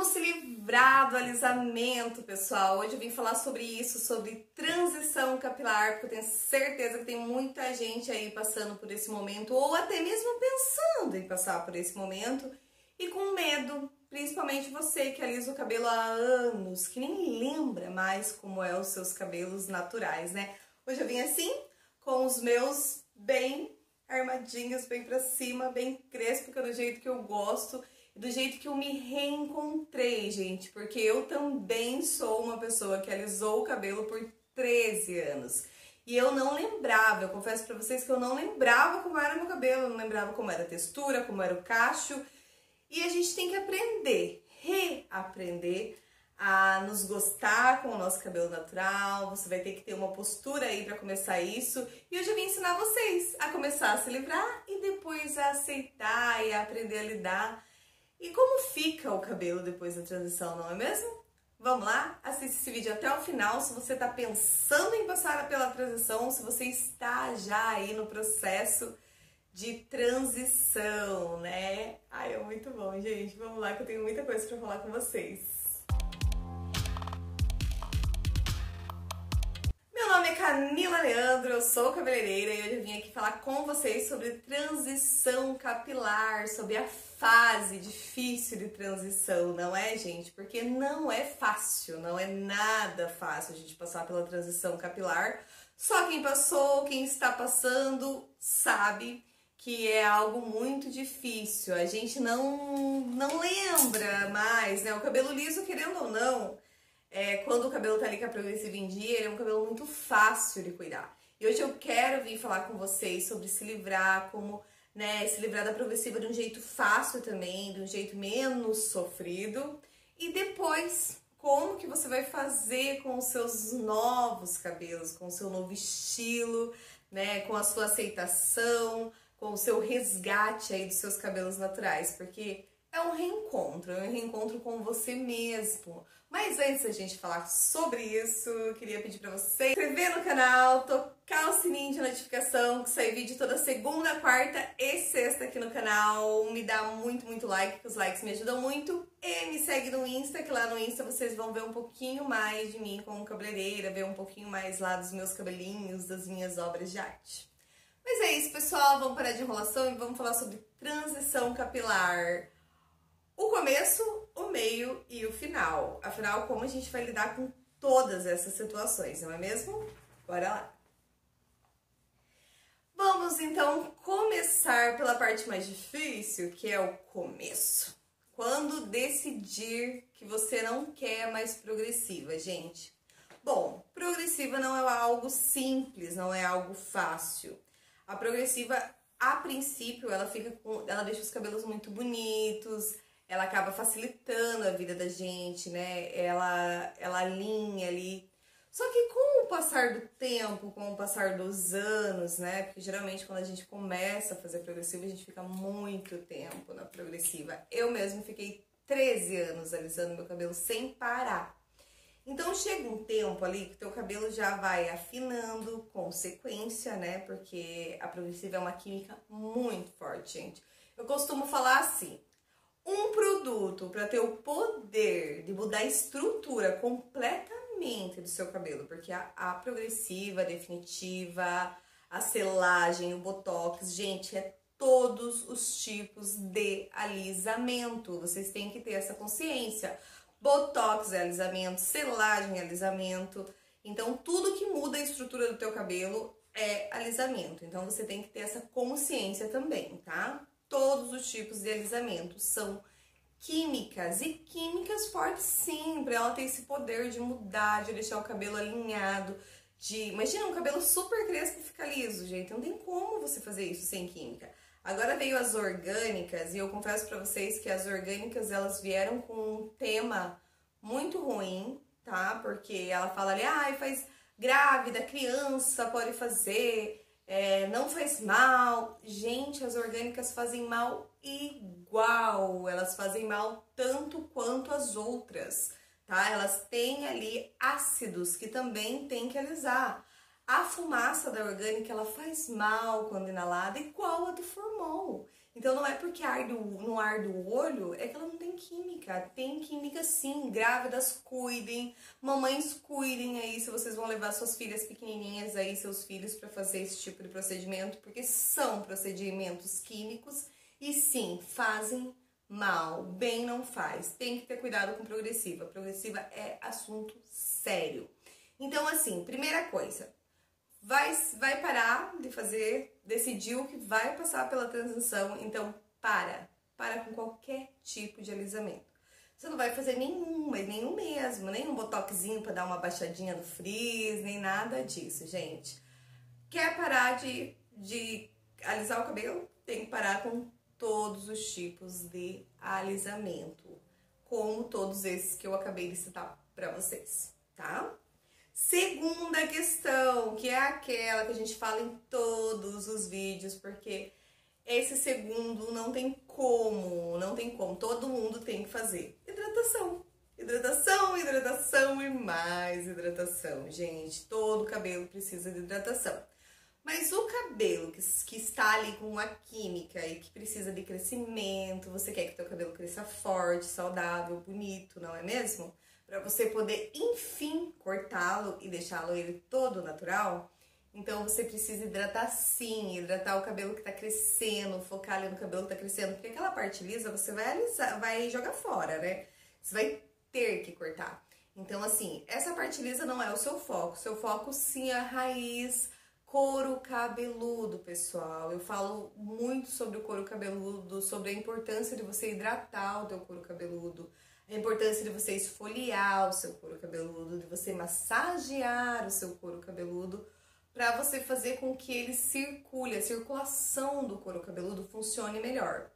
Como se livrar do alisamento, pessoal? Hoje eu vim falar sobre isso, sobre transição capilar, porque eu tenho certeza que tem muita gente aí passando por esse momento, ou até mesmo pensando em passar por esse momento, e com medo, principalmente você que alisa o cabelo há anos, que nem lembra mais como é os seus cabelos naturais, né? Hoje eu vim assim, com os meus bem armadinhos, bem pra cima, bem crespo, que é do jeito que eu gosto do jeito que eu me reencontrei, gente, porque eu também sou uma pessoa que alisou o cabelo por 13 anos. E eu não lembrava, eu confesso para vocês que eu não lembrava como era meu cabelo, eu não lembrava como era a textura, como era o cacho. E a gente tem que aprender, reaprender a nos gostar com o nosso cabelo natural. Você vai ter que ter uma postura aí para começar isso. E hoje eu vim ensinar vocês a começar a se livrar e depois a aceitar e a aprender a lidar e como fica o cabelo depois da transição, não é mesmo? Vamos lá? Assista esse vídeo até o final se você está pensando em passar pela transição, se você está já aí no processo de transição, né? Ai, é muito bom, gente. Vamos lá que eu tenho muita coisa para falar com vocês. Camila Leandro, eu sou cabeleireira e hoje eu vim aqui falar com vocês sobre transição capilar, sobre a fase difícil de transição, não é, gente? Porque não é fácil, não é nada fácil a gente passar pela transição capilar. Só quem passou, quem está passando, sabe que é algo muito difícil. A gente não não lembra mais, né? O cabelo liso, querendo ou não, é, quando o cabelo tá ali com a progressiva em dia, ele é um cabelo muito fácil de cuidar. E hoje eu quero vir falar com vocês sobre se livrar, como né, se livrar da progressiva de um jeito fácil também, de um jeito menos sofrido. E depois, como que você vai fazer com os seus novos cabelos, com o seu novo estilo, né, com a sua aceitação, com o seu resgate aí dos seus cabelos naturais, porque é um reencontro, é um reencontro com você mesmo. Mas antes da gente falar sobre isso, queria pedir para você se inscrever no canal, tocar o sininho de notificação, que sai vídeo toda segunda, quarta e sexta aqui no canal. Me dá muito, muito like, que os likes me ajudam muito. E me segue no Insta, que lá no Insta vocês vão ver um pouquinho mais de mim como cabeleireira, ver um pouquinho mais lá dos meus cabelinhos, das minhas obras de arte. Mas é isso, pessoal. Vamos parar de enrolação e vamos falar sobre transição capilar o começo, o meio e o final. Afinal, como a gente vai lidar com todas essas situações, não é mesmo? Bora lá! Vamos então começar pela parte mais difícil, que é o começo. Quando decidir que você não quer mais progressiva, gente. Bom, progressiva não é algo simples, não é algo fácil. A progressiva, a princípio, ela fica com, ela deixa os cabelos muito bonitos, ela acaba facilitando a vida da gente, né? Ela, ela alinha ali. Só que com o passar do tempo, com o passar dos anos, né? Porque geralmente quando a gente começa a fazer progressiva, a gente fica muito tempo na progressiva. Eu mesmo fiquei 13 anos alisando meu cabelo sem parar. Então chega um tempo ali que teu cabelo já vai afinando com sequência, né? Porque a progressiva é uma química muito forte, gente. Eu costumo falar assim: um produto para ter o poder de mudar a estrutura completamente do seu cabelo, porque a, a progressiva, a definitiva, a selagem, o botox, gente, é todos os tipos de alisamento. Vocês têm que ter essa consciência. Botox é alisamento, selagem é alisamento. Então, tudo que muda a estrutura do teu cabelo é alisamento. Então, você tem que ter essa consciência também, tá? Todos os tipos de alisamento são químicas e químicas fortes sim, para ela ter esse poder de mudar, de deixar o cabelo alinhado, de imagina um cabelo super crespo e fica liso, gente, não tem como você fazer isso sem química. Agora veio as orgânicas e eu confesso para vocês que as orgânicas elas vieram com um tema muito ruim, tá? Porque ela fala ali, ah, faz grávida, criança pode fazer, é, não faz mal. Gente, as orgânicas fazem mal igual, elas fazem mal tanto quanto as outras, tá? Elas têm ali ácidos que também tem que alisar. A fumaça da orgânica, ela faz mal quando inalada, igual a do formol. Então não é porque arde, não arde o olho, é que ela não tem química. Tem química sim. Grávidas cuidem, mamães cuidem aí se vocês vão levar suas filhas pequenininhas aí, seus filhos para fazer esse tipo de procedimento, porque são procedimentos químicos e sim, fazem mal. Bem não faz. Tem que ter cuidado com progressiva. Progressiva é assunto sério. Então assim, primeira coisa, vai, vai parar de fazer, decidiu que vai passar pela transição, então para, para com qualquer tipo de alisamento. Você não vai fazer nenhum, mas nenhum mesmo, nem um botoxinho para dar uma baixadinha no frizz, nem nada disso, gente. Quer parar de, de alisar o cabelo? Tem que parar com todos os tipos de alisamento, como todos esses que eu acabei de citar para vocês, tá? Segunda questão, que é aquela que a gente fala em todos os vídeos, porque esse segundo não tem como, não tem como, todo mundo tem que fazer. Hidratação. Hidratação, hidratação e mais hidratação, gente. Todo cabelo precisa de hidratação. Mas o cabelo que, que está ali com uma química e que precisa de crescimento, você quer que teu cabelo cresça forte, saudável, bonito, não é mesmo? Para você poder enfim cortá-lo e deixá-lo ele todo natural, então você precisa hidratar sim, hidratar o cabelo que tá crescendo, focar ali no cabelo que tá crescendo, porque aquela parte lisa você vai alisar, vai jogar fora, né? Você vai ter que cortar. Então assim, essa parte lisa não é o seu foco, seu foco sim é a raiz, couro cabeludo, pessoal. Eu falo muito sobre o couro cabeludo, sobre a importância de você hidratar o teu couro cabeludo a importância de você esfoliar o seu couro cabeludo, de você massagear o seu couro cabeludo, para você fazer com que ele circule, a circulação do couro cabeludo funcione melhor.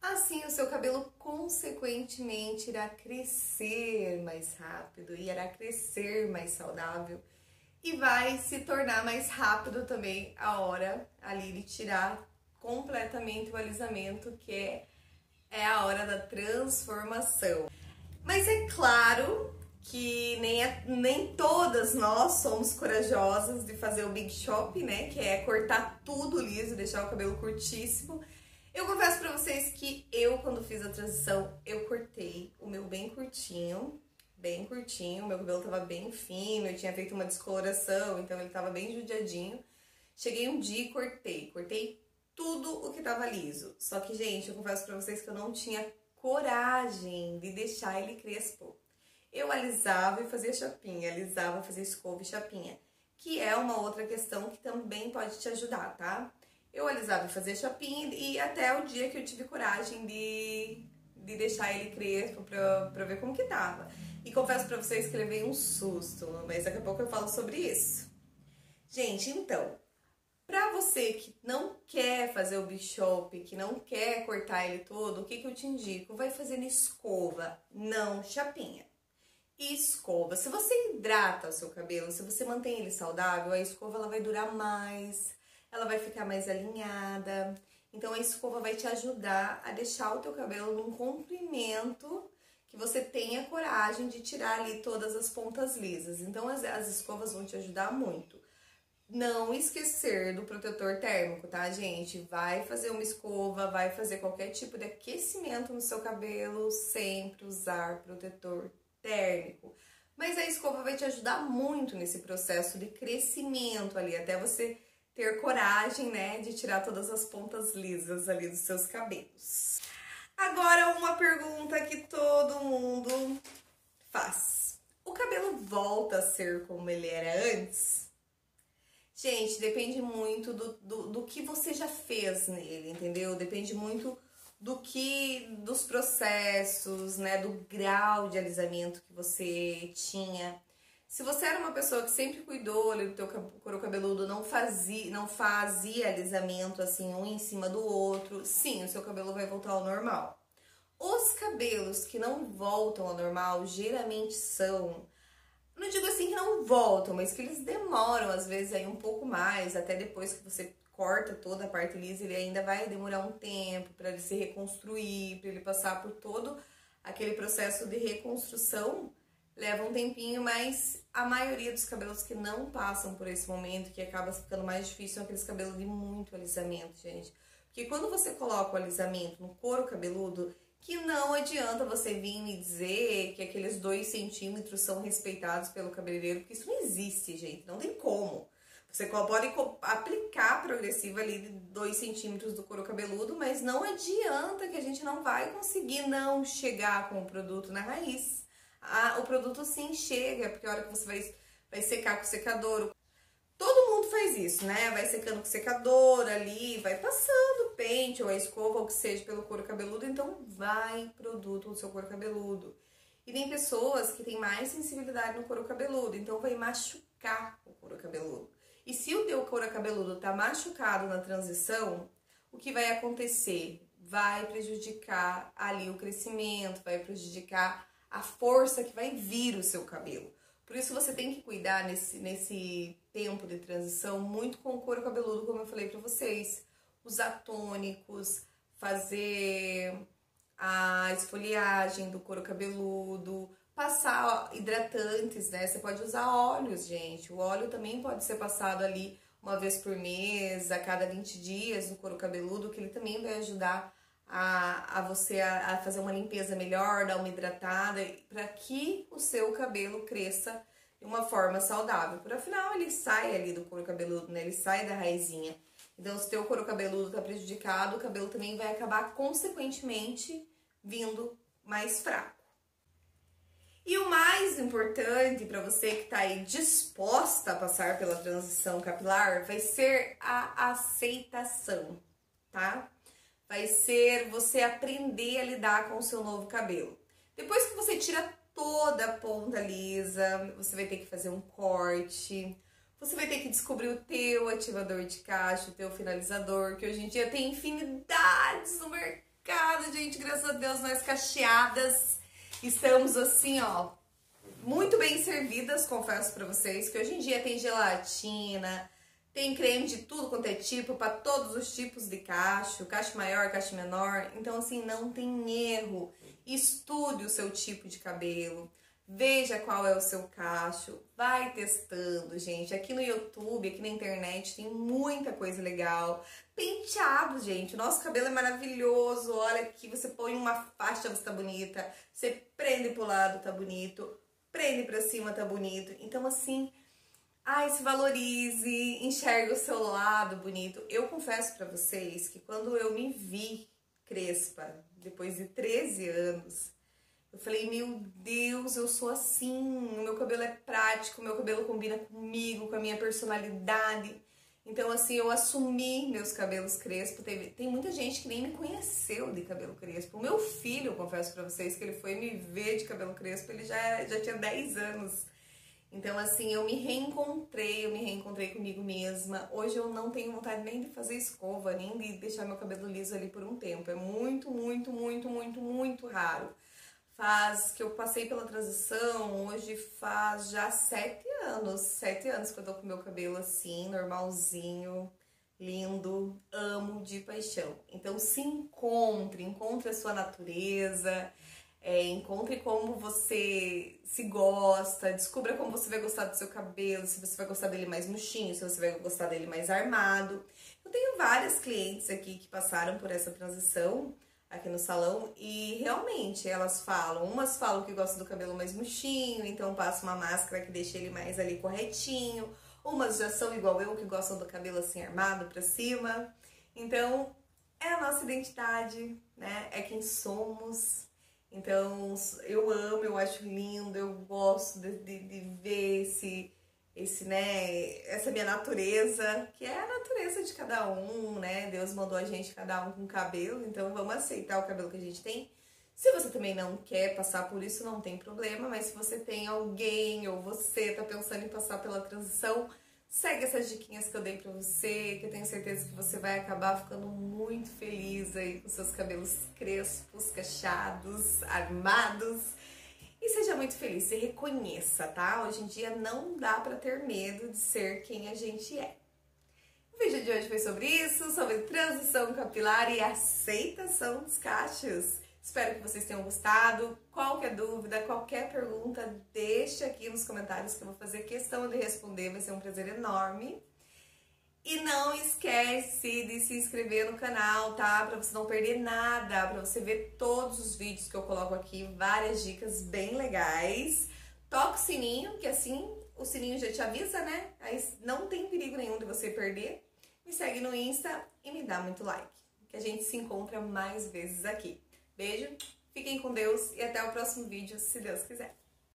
Assim, o seu cabelo consequentemente irá crescer mais rápido, e irá crescer mais saudável e vai se tornar mais rápido também a hora ali de tirar completamente o alisamento, que é, é a hora da transformação. Mas é claro que nem, é, nem todas nós somos corajosas de fazer o Big Shop, né? Que é cortar tudo liso, deixar o cabelo curtíssimo. Eu confesso pra vocês que eu, quando fiz a transição, eu cortei o meu bem curtinho, bem curtinho, meu cabelo tava bem fino, eu tinha feito uma descoloração, então ele tava bem judiadinho. Cheguei um dia e cortei, cortei tudo o que tava liso. Só que, gente, eu confesso pra vocês que eu não tinha coragem de deixar ele crespo. Eu alisava e fazia chapinha, alisava, fazia escova e chapinha, que é uma outra questão que também pode te ajudar, tá? Eu alisava e fazia chapinha e até o dia que eu tive coragem de, de deixar ele crespo pra, pra ver como que tava. E confesso pra vocês que levei um susto, mas daqui a pouco eu falo sobre isso. Gente, então, para você que não quer fazer o bishop, que não quer cortar ele todo, o que, que eu te indico? Vai fazendo escova, não chapinha. Escova. Se você hidrata o seu cabelo, se você mantém ele saudável, a escova ela vai durar mais, ela vai ficar mais alinhada. Então a escova vai te ajudar a deixar o teu cabelo num comprimento que você tenha coragem de tirar ali todas as pontas lisas. Então as, as escovas vão te ajudar muito não esquecer do protetor térmico, tá, gente? Vai fazer uma escova, vai fazer qualquer tipo de aquecimento no seu cabelo, sempre usar protetor térmico. Mas a escova vai te ajudar muito nesse processo de crescimento ali, até você ter coragem, né, de tirar todas as pontas lisas ali dos seus cabelos. Agora, uma pergunta que todo mundo faz: o cabelo volta a ser como ele era antes? Gente, depende muito do, do, do, que você já fez nele, entendeu? Depende muito do que, dos processos, né? Do grau de alisamento que você tinha. Se você era uma pessoa que sempre cuidou do teu couro cabeludo, não fazia, não fazia alisamento assim, um em cima do outro, sim, o seu cabelo vai voltar ao normal. Os cabelos que não voltam ao normal geralmente são não digo assim que não voltam, mas que eles demoram às vezes aí um pouco mais, até depois que você corta toda a parte lisa, ele ainda vai demorar um tempo para ele se reconstruir, para ele passar por todo aquele processo de reconstrução, leva um tempinho, mas a maioria dos cabelos que não passam por esse momento, que acaba ficando mais difícil, são aqueles cabelos de muito alisamento, gente. Porque quando você coloca o alisamento no couro cabeludo, que não adianta você vir me dizer que aqueles dois centímetros são respeitados pelo cabeleireiro, porque isso não existe, gente, não tem como. Você pode aplicar progressiva ali de 2 centímetros do couro cabeludo, mas não adianta que a gente não vai conseguir não chegar com o produto na raiz. Ah, o produto sim chega, porque a hora que você vai, vai secar com o secador, todo mundo faz isso, né? Vai secando com secador ali, vai passando pente ou a escova ou que seja pelo couro cabeludo, então vai produto no seu couro cabeludo. E tem pessoas que têm mais sensibilidade no couro cabeludo, então vai machucar o couro cabeludo. E se o teu couro cabeludo tá machucado na transição, o que vai acontecer? Vai prejudicar ali o crescimento, vai prejudicar a força que vai vir o seu cabelo. Por isso você tem que cuidar nesse, nesse tempo de transição muito com o couro cabeludo, como eu falei para vocês. Usar tônicos, fazer a esfoliagem do couro cabeludo, passar hidratantes, né? Você pode usar óleos, gente. O óleo também pode ser passado ali uma vez por mês, a cada 20 dias no couro cabeludo, que ele também vai ajudar a, a você a, a fazer uma limpeza melhor, dar uma hidratada, para que o seu cabelo cresça de uma forma saudável. Por afinal, ele sai ali do couro cabeludo, né? Ele sai da raizinha. Então, se o teu couro cabeludo tá prejudicado, o cabelo também vai acabar consequentemente vindo mais fraco. E o mais importante para você que está aí disposta a passar pela transição capilar vai ser a aceitação, tá? Vai ser você aprender a lidar com o seu novo cabelo. Depois que você tira toda a ponta lisa, você vai ter que fazer um corte, você vai ter que descobrir o teu ativador de cacho, o teu finalizador, que hoje em dia tem infinidades no mercado, gente, graças a Deus, nós cacheadas Estamos assim, ó, muito bem servidas, confesso para vocês, que hoje em dia tem gelatina, tem creme de tudo quanto é tipo, para todos os tipos de cacho, cacho maior, cacho menor. Então, assim, não tem erro. Estude o seu tipo de cabelo. Veja qual é o seu cacho, vai testando, gente. Aqui no YouTube, aqui na internet tem muita coisa legal. Penteado, gente. O nosso cabelo é maravilhoso. Olha aqui, você põe uma faixa, você tá bonita. Você prende pro lado, tá bonito. Prende pra cima, tá bonito. Então, assim, ai, se valorize, enxergue o seu lado bonito. Eu confesso para vocês que quando eu me vi crespa, depois de 13 anos, eu falei, meu Deus, eu sou assim, o meu cabelo é prático, o meu cabelo combina comigo, com a minha personalidade. Então, assim, eu assumi meus cabelos crespos. Tem muita gente que nem me conheceu de cabelo crespo. O meu filho, eu confesso pra vocês, que ele foi me ver de cabelo crespo, ele já, já tinha 10 anos. Então, assim, eu me reencontrei, eu me reencontrei comigo mesma. Hoje eu não tenho vontade nem de fazer escova, nem de deixar meu cabelo liso ali por um tempo. É muito, muito, muito, muito, muito raro faz que eu passei pela transição, hoje faz já sete anos, sete anos que eu tô com meu cabelo assim, normalzinho, lindo, amo de paixão. Então se encontre, encontre a sua natureza, é, encontre como você se gosta, descubra como você vai gostar do seu cabelo, se você vai gostar dele mais murchinho, se você vai gostar dele mais armado. Eu tenho várias clientes aqui que passaram por essa transição aqui no salão e realmente elas falam, umas falam que gostam do cabelo mais murchinho, então passa uma máscara que deixa ele mais ali corretinho. Umas já são igual eu que gostam do cabelo assim armado para cima. Então, é a nossa identidade, né? É quem somos. Então, eu amo, eu acho lindo, eu gosto de, de, de ver esse esse, né, essa minha natureza, que é a natureza de cada um, né? Deus mandou a gente cada um com cabelo, então vamos aceitar o cabelo que a gente tem. Se você também não quer passar por isso, não tem problema, mas se você tem alguém ou você tá pensando em passar pela transição, segue essas diquinhas que eu dei pra você, que eu tenho certeza que você vai acabar ficando muito feliz aí com seus cabelos crespos, cacheados, armados e seja muito feliz, se reconheça, tá? Hoje em dia não dá para ter medo de ser quem a gente é. O vídeo de hoje foi sobre isso, sobre transição capilar e aceitação dos cachos. Espero que vocês tenham gostado. Qualquer dúvida, qualquer pergunta, deixa aqui nos comentários que eu vou fazer questão de responder, vai ser um prazer enorme. E não esquece de se inscrever no canal, tá? Pra você não perder nada, pra você ver todos os vídeos que eu coloco aqui, várias dicas bem legais. Toca o sininho, que assim o sininho já te avisa, né? Aí não tem perigo nenhum de você perder. Me segue no Insta e me dá muito like, que a gente se encontra mais vezes aqui. Beijo, fiquem com Deus e até o próximo vídeo, se Deus quiser.